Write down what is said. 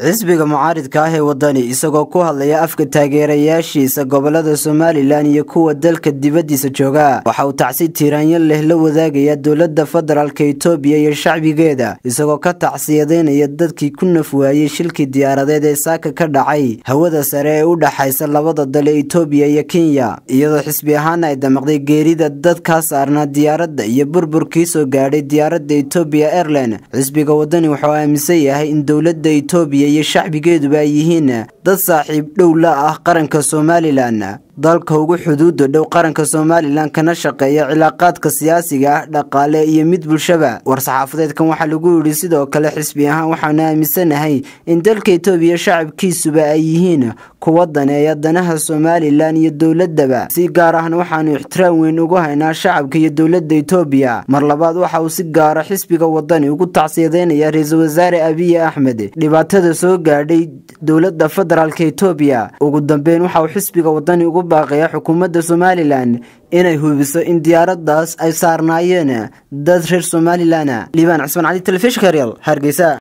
xisbiga mucaaridka ah ee wadani isagoo ku hadlaya afka taageerayaashiisa gobollada somalilan iyo kuwa dalka dibadiisa jooga. Waxa uu tacsi tiiraanyo leh la wadaagaya dowladda federaalk itoobiya iyo shacbigeeda isagoo ka tacsiyadeynaya dadkii ku naf waayey shilkii diyaaradeed ee saaka ka dhacay hawada sare ee u dhaxaysa labada dal ee itoobiya iyo kenya. Iyadoo xisbi ahaana ay damaqday geerida dadkaa saarnaa diyaaradda iyo burburkii soo gaadhay diyaaradda etoobiya airline xisbiga wadani wuxuu aaminsan yahay in dowladda itoobiya iyo shacbigeeduba ay yihiin dad saaxiib dhow la ah qaranka somalilan dalka ugu xuduuda dhow qaranka somalilan kana shaqeeya cilaaqaadka siyaasiga ah dhaqaale iyo mid bulshaba. War-saxaafadeedkan waxaa lagu yidhi sidoo kale xisbi ahaan waxaanu aaminsanahay in dalka itoobiya shacabkiisuba ay yihiin kuwa daneeya danaha somalilan iyo dowladaba si gaar ahna waxaanu ixtiraam weyn ugu haynaa shacabka iyo dowladda itoobiya. Mar labaad waxa uu si gaara xisbiga wadani ugu tacsiyadeynaya ra'iisul wasaare abiy axmed. Dhibaatada soo gaadhay dowladda federaalk itoobiya. Ugu dambeyn waxa uu xisbiga wadani ugu baaqaya xukuumadda somalilan inay hubiso in diyaaradaas ay saarnaayeen dad reer somalilan. Liibaan cismaan cali telefishinka real hargeysa